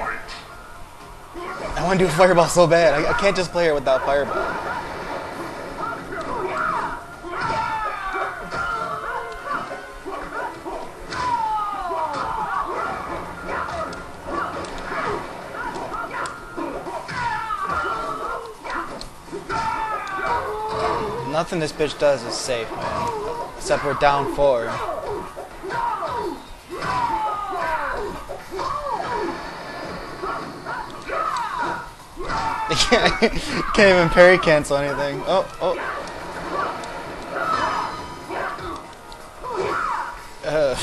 I want to do a fireball so bad. I, I can't just play her without fireball. Nothing this bitch does is safe, man. Except we're down four. can't, even parry cancel anything. Oh, oh. Uh,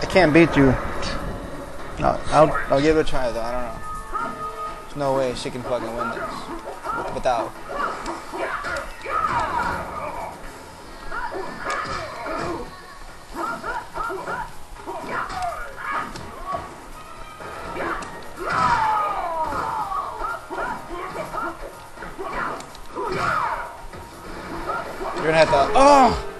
I can't beat you. No, I'll, I'll give it a try though. I don't know. There's no way she can fucking win this without. You're gonna have to. Oh!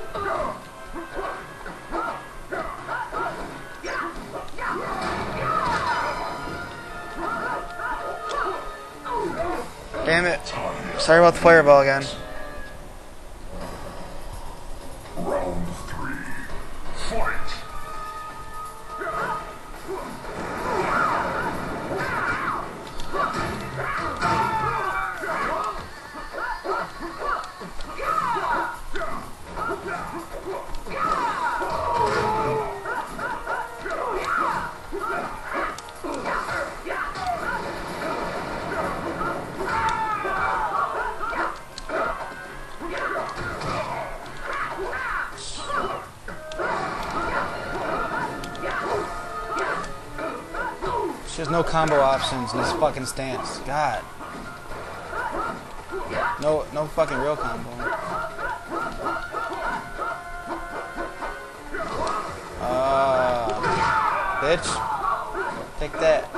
Damn it. Sorry about the fireball again. She has no combo options in this fucking stance. God. No, no fucking real combo. Ah, bitch. Take that.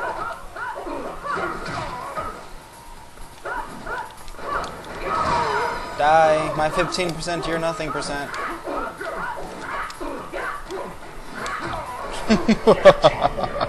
Die. My 15% to your nothing percent.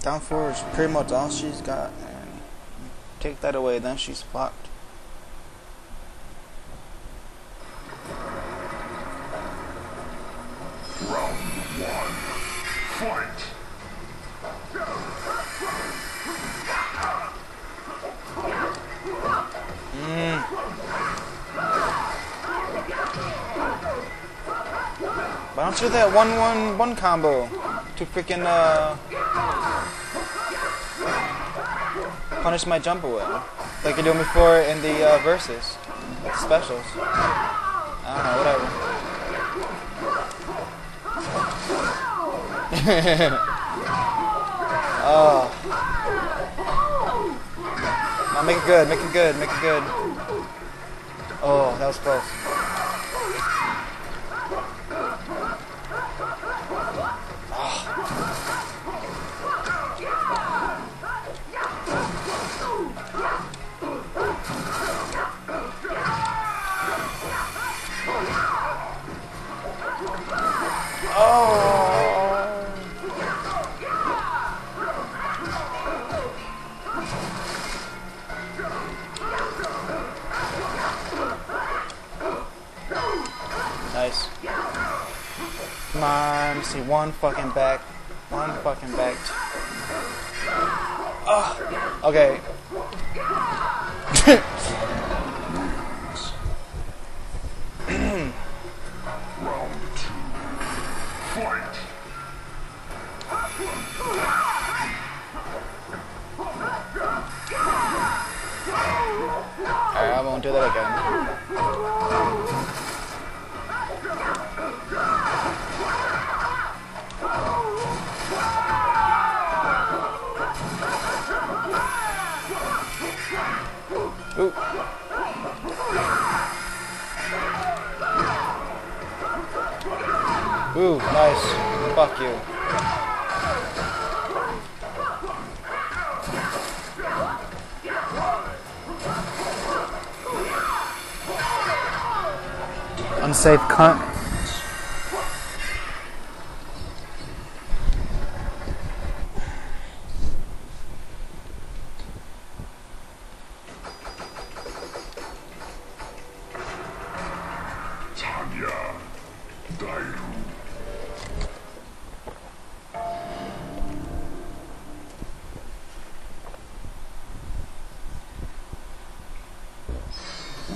Down four is pretty much all she's got, and take that away, then she's fucked. Round mm. one. Fight! Why don't that one one one combo to freaking uh punish my jump away, like you're doing before in the uh, verses specials. I don't know, whatever. oh. Now make it good, make it good, make it good. Oh, that was close. On, let's see one fucking back. One fucking back. Oh, okay. Alright, I won't do that again. Ooh. Ooh, nice. Fuck you. Unsafe cunt.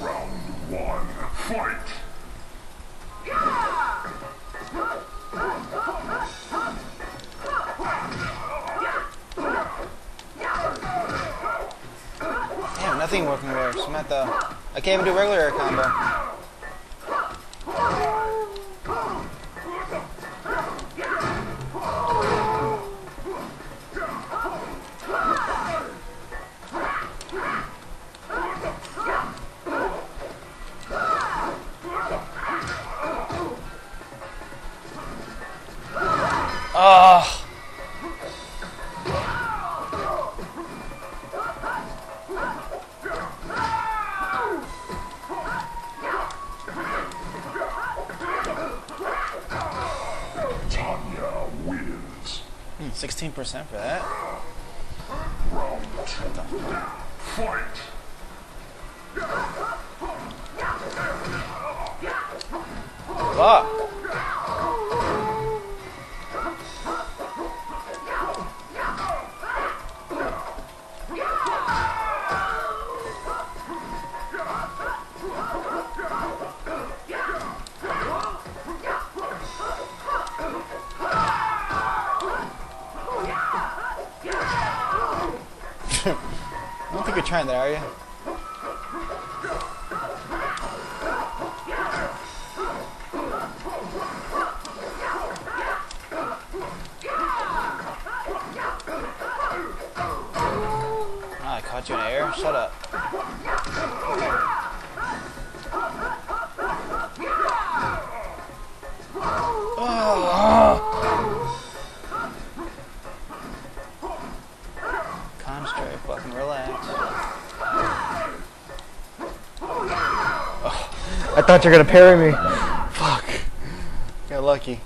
Round one. Fight! Damn, nothing working works. I'm at the. I can't even do regular air combo. 16% for that? Round. Fight! Fuck. Trying that, are you? I thought you were gonna parry me. Fuck. Got lucky.